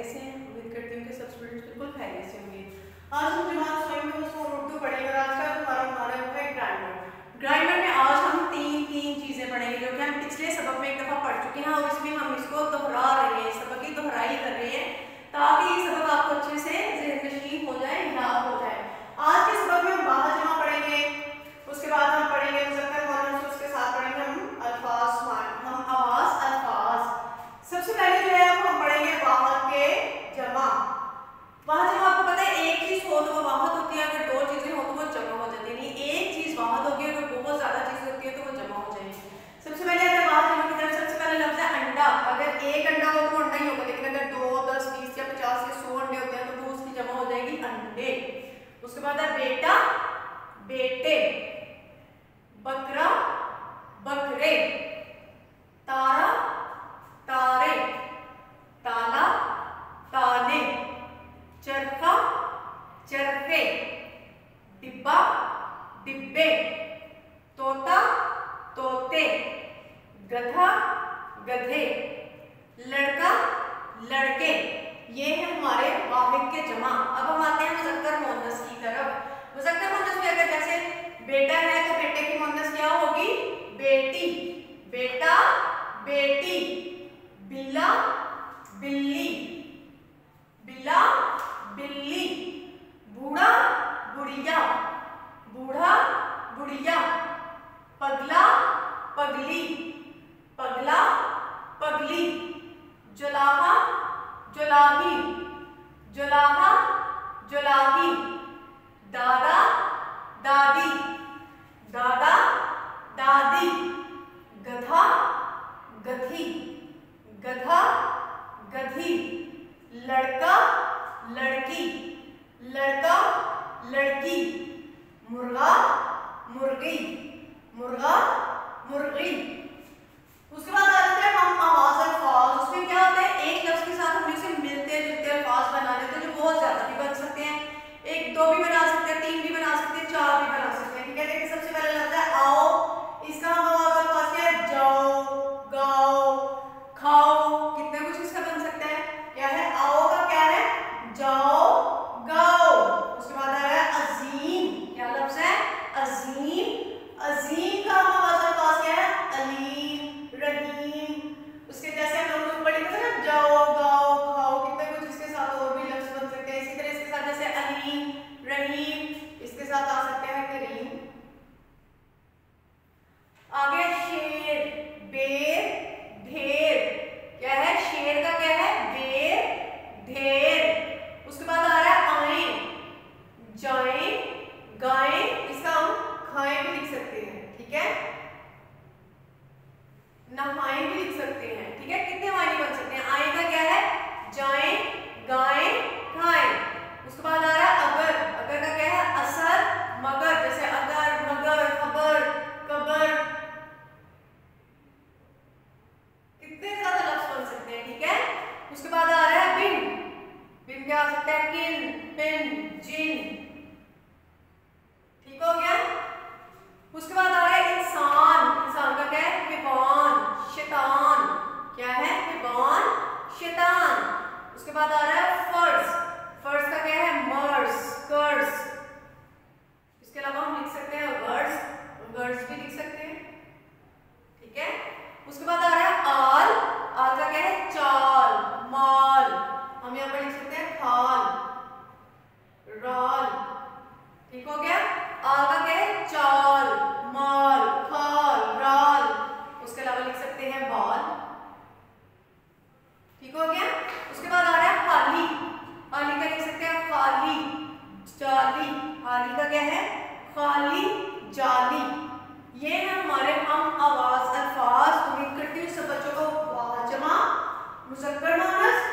खैरियत से उम्मीद करती हूँ कि सब स्टूडेंट्स बिल्कुल खैरियत से होंगे। आज हम जमात स्वयं में उसको उर्दू पढ़ेंगे, आज उसके बाद है बेटा, बेटे, बकरा, बकरे, तारा, तारे, ताला ताले चरखा, चरखे, डिब्बा, डिब्बे, तोता, तोते, गधा, गधे, लड़का, लड़के, ये दादी, दादा, दादी, गधा, गधी गधा, गधी, लड़का, लड़की लड़का, लड़की, मुर्गा, मुर्गी मुर्गा, मुर्गी। जिन ठीक हो गया? उसके बाद आ रहा है इंसान। इंसान का क्या है? विवान शैतान। क्या है? विवान शैतान। उसके बाद आ रहा है लेते हैं बॉल ठीक हो गया? उसके बाद आ रहा है हाली हाली का लिख सकते हैं खाली जाली. हाली का क्या है? खाली जाली. ये है हमारे हम आवाज़, अल्फाज. उम्मीद करती हूँ सब बच्चों को वाजमा मुजक्कर मोनस.